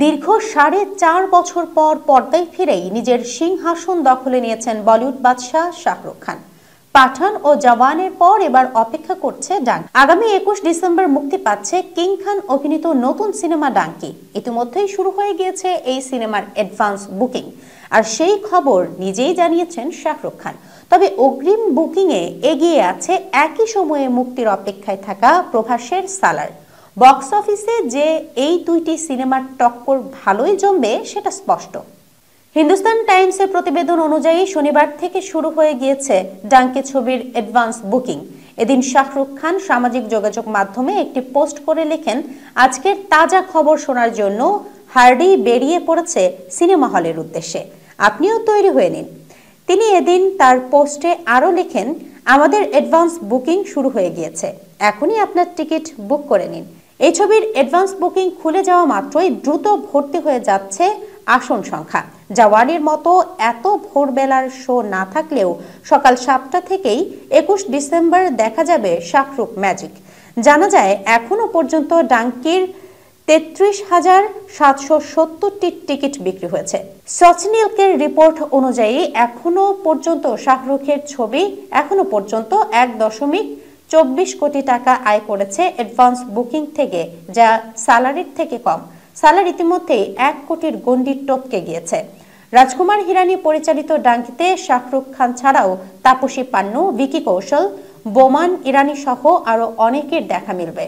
দীর্ঘ সাড়ে চার বছর পর পর্দায় ফিরেই নিজের সিংহাসন দখলে নিয়েছেন বলিউড বাদশাহ শাহরুখ খান। পাঠান ও জওয়ানের পর এবার অপেক্ষা করছে ডাঙ্ক আগামী একুশ ডিসেম্বর মুক্তি পাচ্ছে কিং খান অভিনীত নতুন সিনেমা ডাঙ্কি ইতিমধ্যেই শুরু হয়ে গিয়েছে এই সিনেমার অ্যাডভান্স বুকিং। আর সেই খবর নিজেই জানিয়েছেন শাহরুখ খান। তবে অগ্রিম বুকিংয়ে এগিয়ে আছে একই সময়ে মুক্তির অপেক্ষায় থাকা প্রভাসের সালার। বক্স অফিসে যে এই দুইটি সিনেমার টক্কর ভালোই জমবে, সেটা স্পষ্ট। হিন্দুস্তান টাইমসের প্রতিবেদন অনুযায়ী শনিবার থেকে শুরু হয়ে গিয়েছে ডাঙ্কে ছবির অ্যাডভান্স বুকিং। এদিন শাহরুখ খান সামাজিক যোগাযোগ মাধ্যমে একটি পোস্ট করে লেখেন, আজকের তাজা খবর শোনার জন্য হার্ডি বেরিয়ে পড়েছে সিনেমা হলের উদ্দেশ্যে। আপনিও তৈরি হয়ে নিন। তিনি এদিন তার পোস্টে আরও লেখেন, আমাদের অ্যাডভান্স বুকিং শুরু হয়ে গিয়েছে। এখনই আপনার টিকিট বুক করে নিন। এই ছবির অ্যাডভান্স বুকিং খুলে যাওয়া মাত্রই দ্রুত ভর্তি হয়ে যাচ্ছে আসন সংখ্যা। জাওয়ানির মতো এত ভোরবেলার শো না থাকলেও সকাল সাতটা থেকেই একুশ ডিসেম্বর দেখা যাবে শাহরুখ ম্যাজিক জানা যায় এখনও পর্যন্ত ডাঙ্কির তেত্রিশ হাজার সাতশো সত্তরটি টিকিট বিক্রি হয়েছে। সচনিলকের রিপোর্ট অনুযায়ী এখনও পর্যন্ত শাহরুখের ছবি এখনও পর্যন্ত এক দশমিক চব্বিশ কোটি টাকা আয় করেছে অ্যাডভান্স বুকিং থেকে, যা স্যালারির থেকে কম। স্যালার ইতিমধ্যেই এক কোটির গণ্ডির টপকে গিয়েছে। রাজকুমার হিরানি পরিচালিত ডাঙ্কিতে শাহরুখ খান ছাড়াও তাপসী পান্নু, ভিকি কৌশল, বোমান, ইরানি সহ আরও অনেকের দেখা মিলবে।